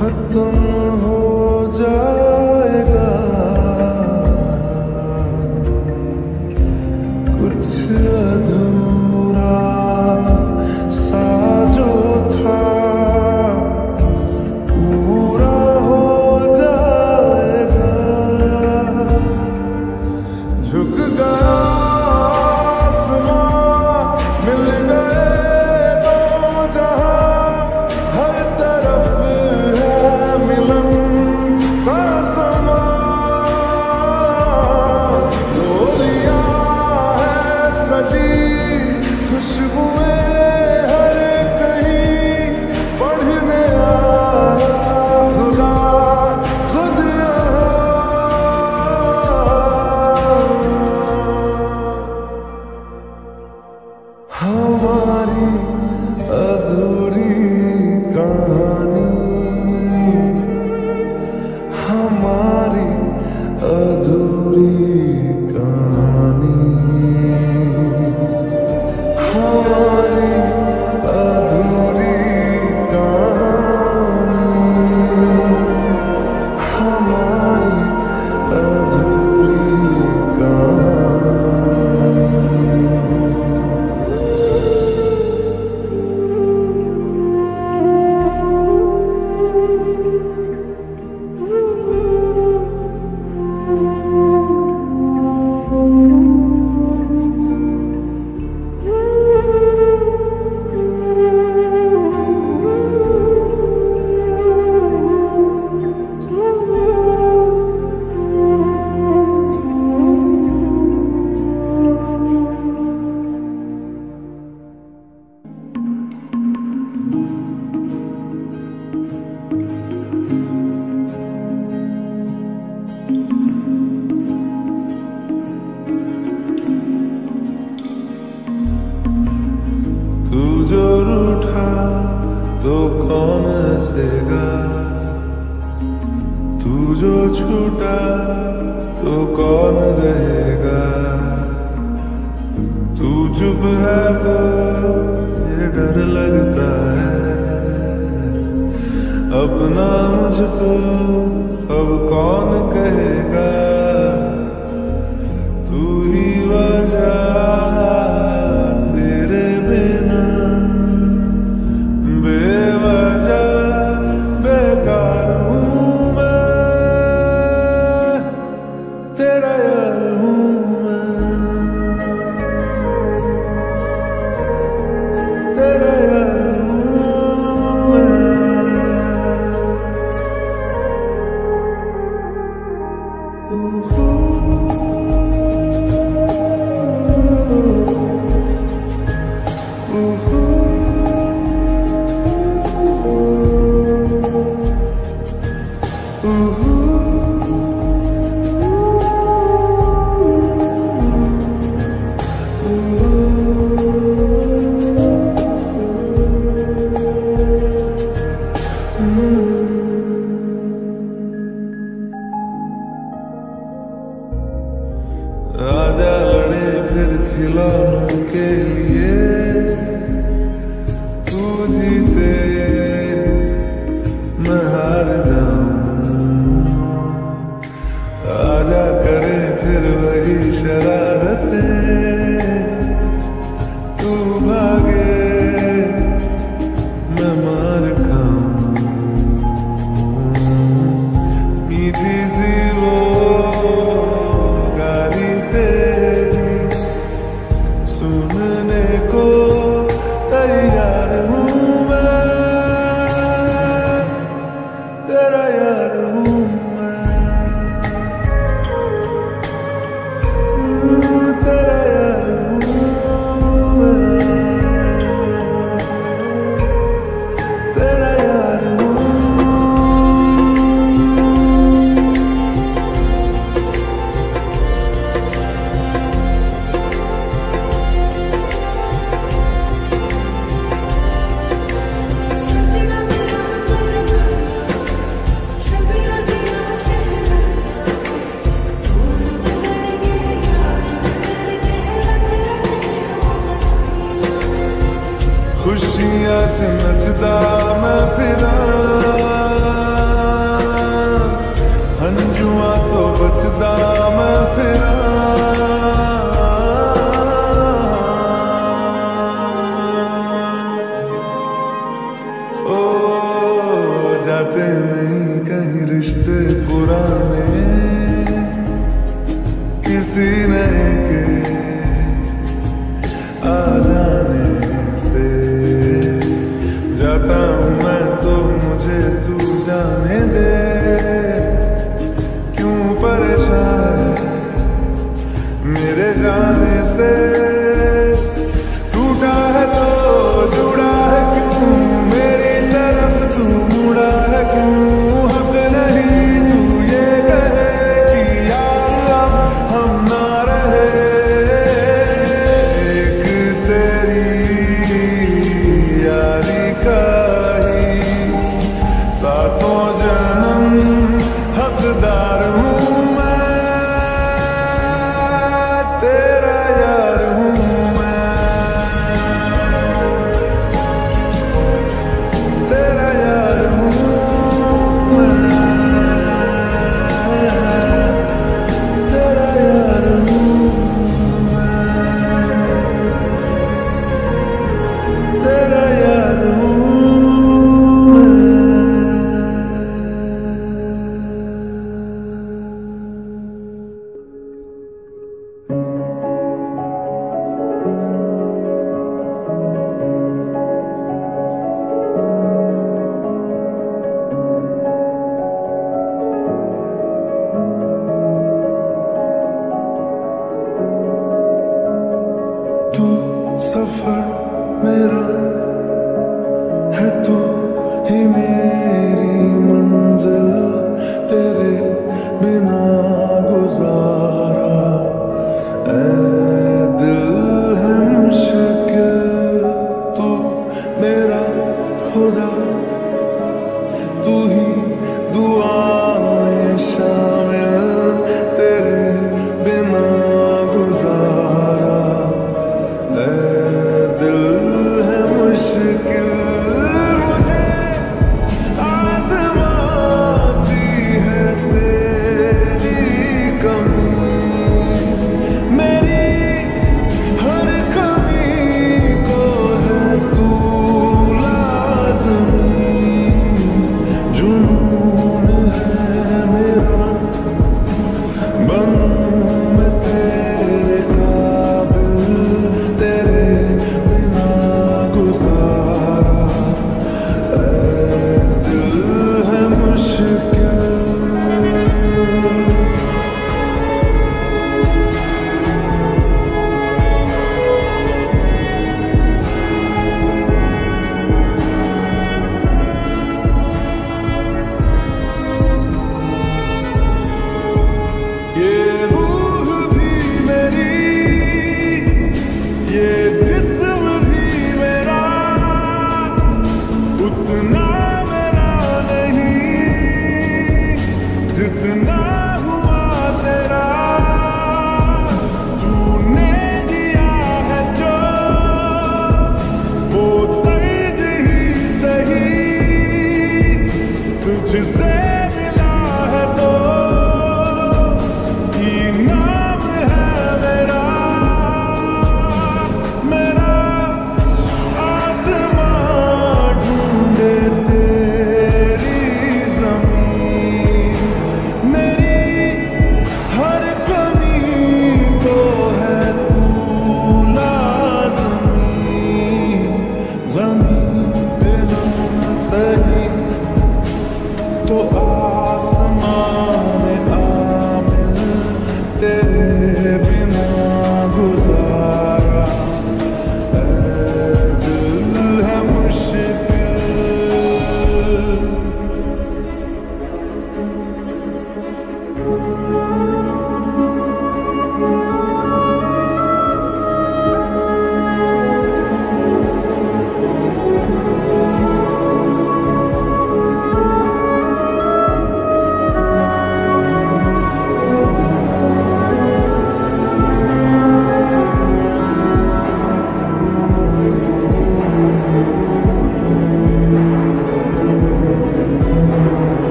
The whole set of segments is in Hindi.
खत्म हो जाएगा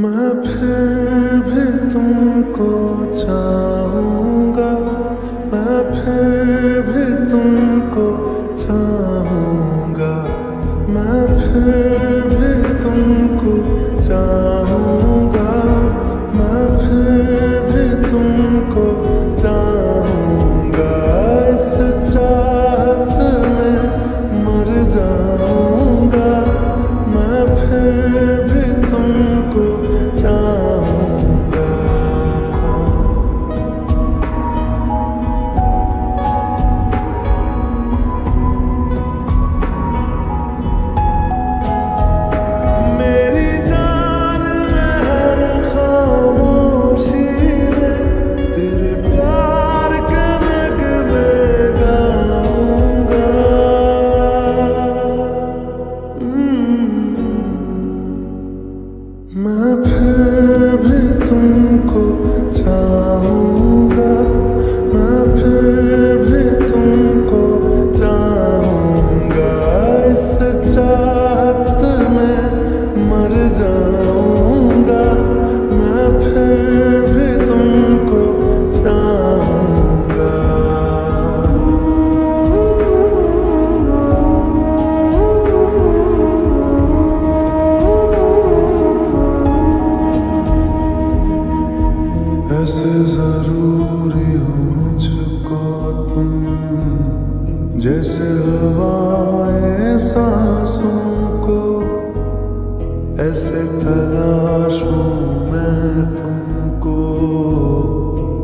मैं फिर भी तुमको चाहूँगा। मैं फिर भी तुमको चाहूँगा। मैं फिर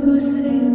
você.